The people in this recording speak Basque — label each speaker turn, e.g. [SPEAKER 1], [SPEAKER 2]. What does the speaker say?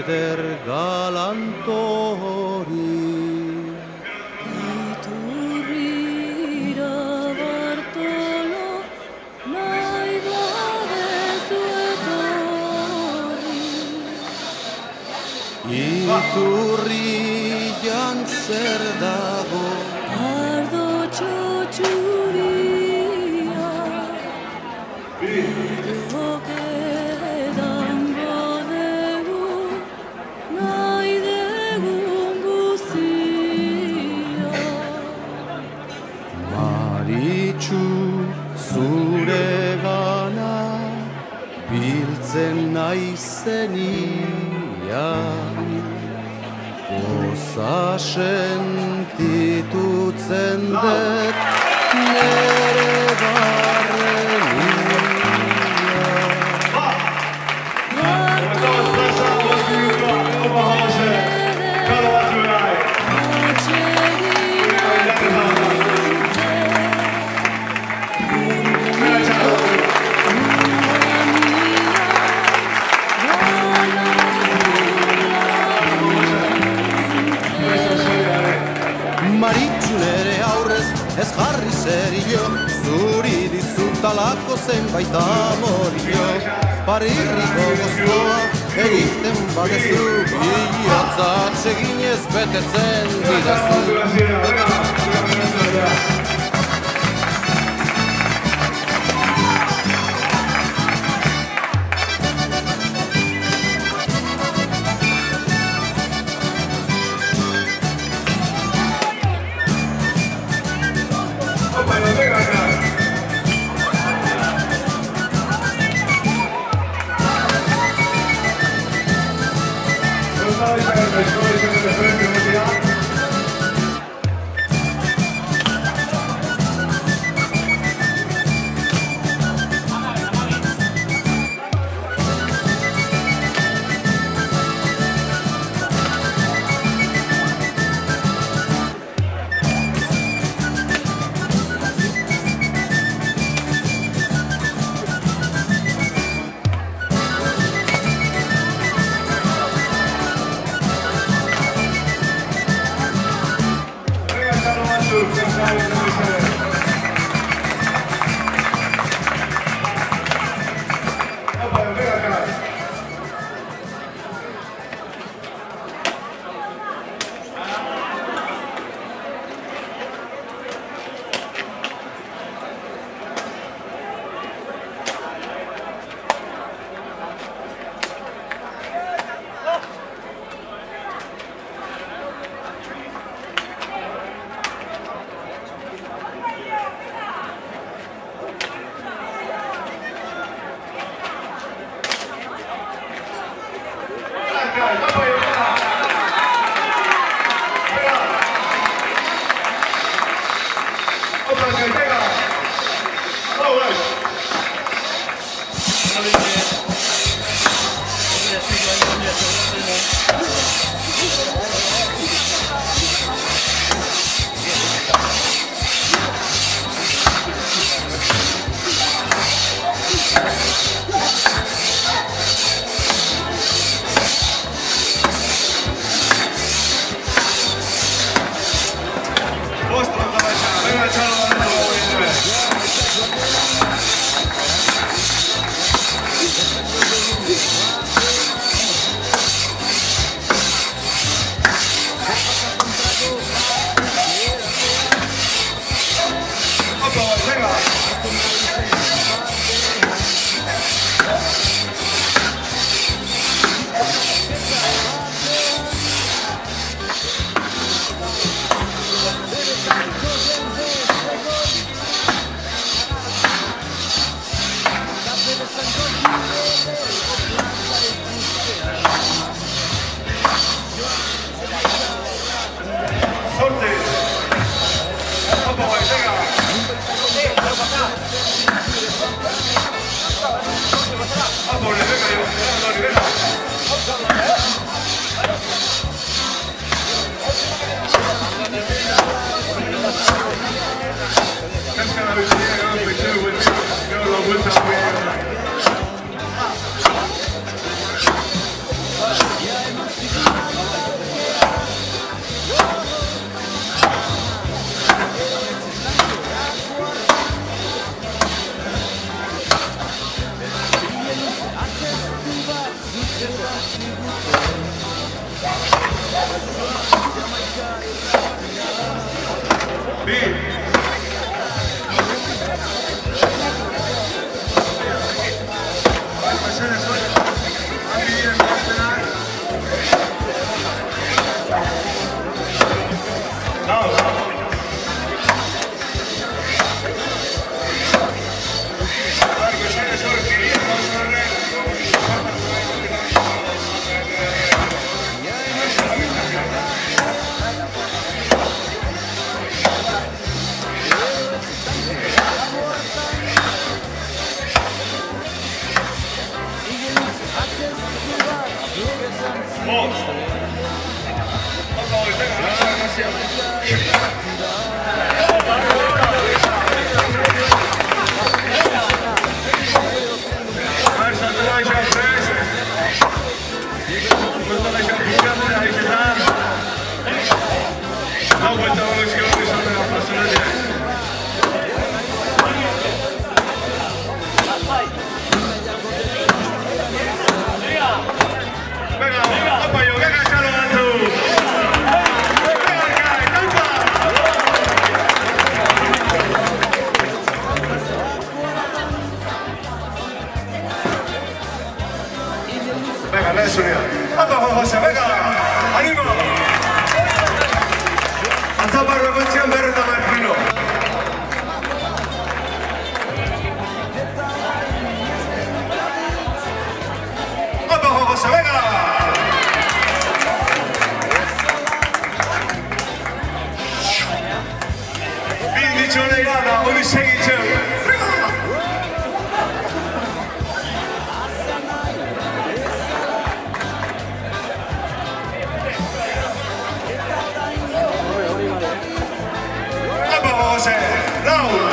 [SPEAKER 1] eder galantori.
[SPEAKER 2] Etorri.
[SPEAKER 1] Iturrian zer dago naizenian Oza sentitutzen dut dizutalako zenbait amorio Parirriko gozkoa egiten badezu Iotza atsegin ez betetzen didazu
[SPEAKER 3] guys. Gracias. Venga, nadie se unida. ¡Vamos, José, venga! ¡Ánimo! ¡Hasta para la José Raúl.